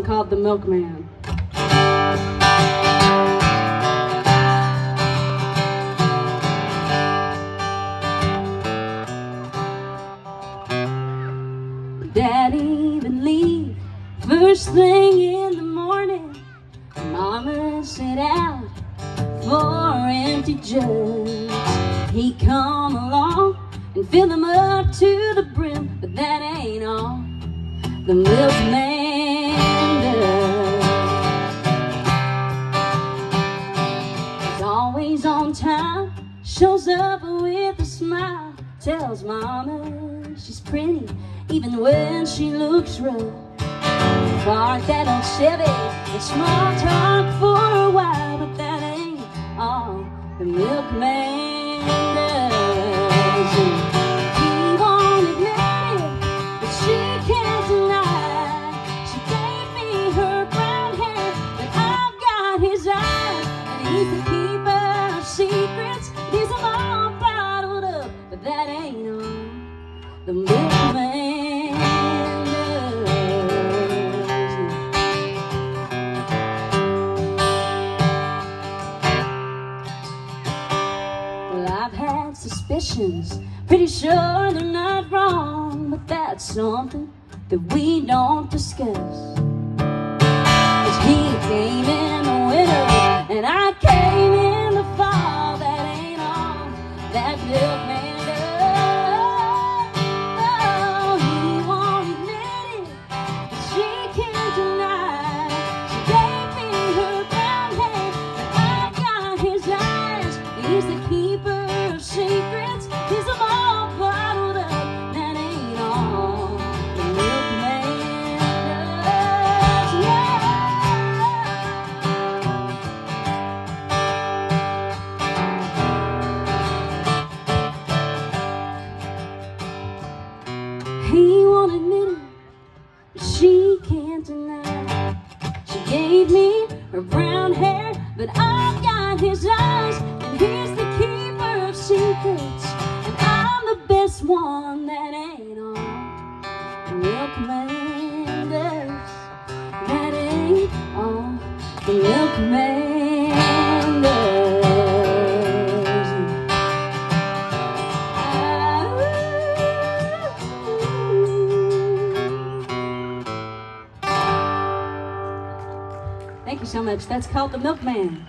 called The Milkman. Daddy would leave first thing in the morning. Mama set out for empty jugs. He'd come along and fill them up to the brim, but that ain't all. The milkman shows up with a smile, tells mama she's pretty even when she looks rough. Park that old Chevy and small talk for a while, but that ain't all the milkman does. He won't admit it, but she can't deny. She gave me her brown hair, but I've got his eyes, and he's the milkman does. Well, I've had suspicions, pretty sure they're not wrong, but that's something that we don't discuss. Of all up. That ain't all. He won't admit it, she can't deny. She gave me her brown hair, but I've got his eyes, that ain't milkman. That ain't milkman. Thank you so much. That's called The Milkman.